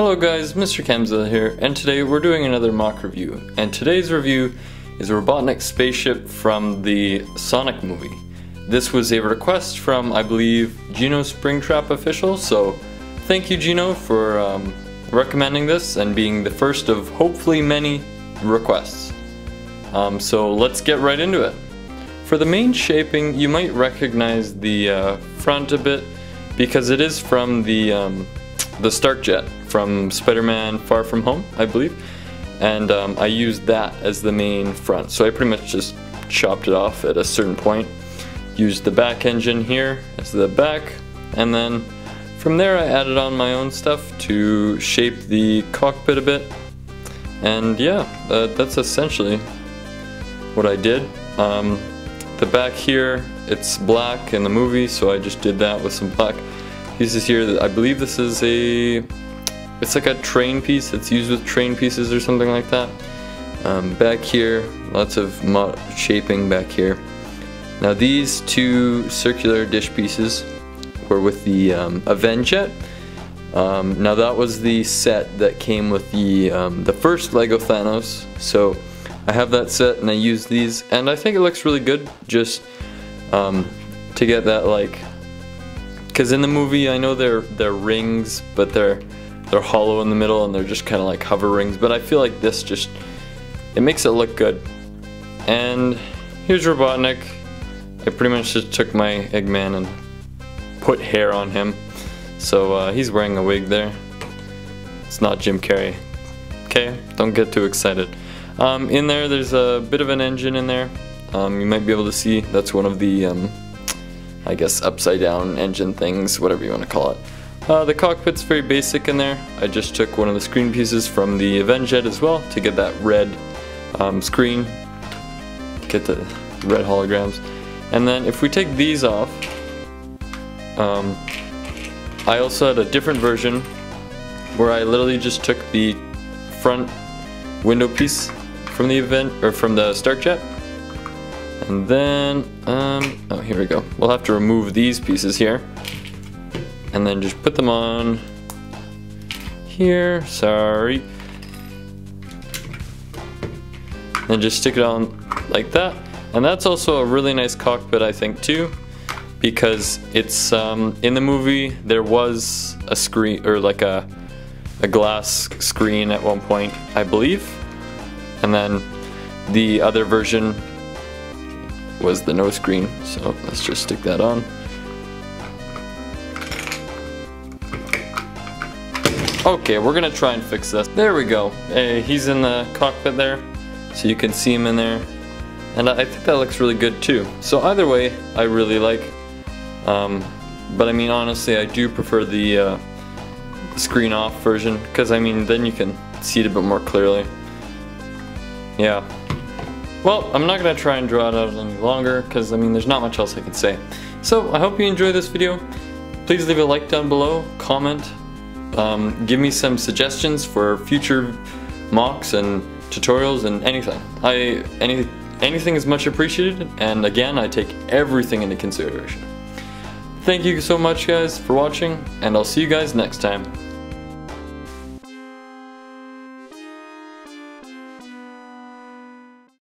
Hello guys, Mr. Khamzilla here, and today we're doing another MOC review. And today's review is a Robotnik spaceship from the Sonic movie. This was a request from, I believe, Gino Springtrap official, so thank you Gino for um, recommending this and being the first of hopefully many requests. Um, so let's get right into it. For the main shaping, you might recognize the uh, front a bit because it is from the um, the Stark Jet from Spider-Man Far From Home, I believe. And um, I used that as the main front. So I pretty much just chopped it off at a certain point. Used the back engine here as the back. And then from there I added on my own stuff to shape the cockpit a bit. And yeah, uh, that's essentially what I did. Um, the back here, it's black in the movie, so I just did that with some black pieces here. I believe this is a, it's like a train piece. It's used with train pieces or something like that. Um, back here, lots of shaping back here. Now these two circular dish pieces were with the um, Avenjet. Um, now that was the set that came with the um, the first Lego Thanos. So I have that set and I use these, and I think it looks really good. Just um, to get that like because in the movie, I know they're they're rings, but they're they're hollow in the middle and they're just kind of like hover rings. But I feel like this just it makes it look good. And here's Robotnik. I pretty much just took my Eggman and put hair on him. So uh, he's wearing a wig there. It's not Jim Carrey. Okay, don't get too excited. Um, in there, there's a bit of an engine in there. Um, you might be able to see that's one of the um, I guess upside down engine things, whatever you want to call it. Uh, the cockpit's very basic in there. I just took one of the screen pieces from the Avenjet as well to get that red um, screen, get the red holograms. And then if we take these off, um, I also had a different version where I literally just took the front window piece from the event or from the Stark Jet and then, um, oh, here we go. We'll have to remove these pieces here. And then just put them on here, sorry. And just stick it on like that. And that's also a really nice cockpit, I think, too. Because it's, um, in the movie, there was a screen, or like a, a glass screen at one point, I believe. And then the other version was the no screen. So let's just stick that on. Okay, we're gonna try and fix this. There we go. Hey, he's in the cockpit there, so you can see him in there. And I think that looks really good too. So either way, I really like. Um, but I mean, honestly, I do prefer the uh, screen off version, because I mean, then you can see it a bit more clearly. Yeah. Well, I'm not to try and draw it out any longer because I mean there's not much else I can say. So I hope you enjoyed this video. Please leave a like down below, comment, um, give me some suggestions for future MOCs and tutorials and anything. I any anything is much appreciated and again I take everything into consideration. Thank you so much guys for watching and I'll see you guys next time.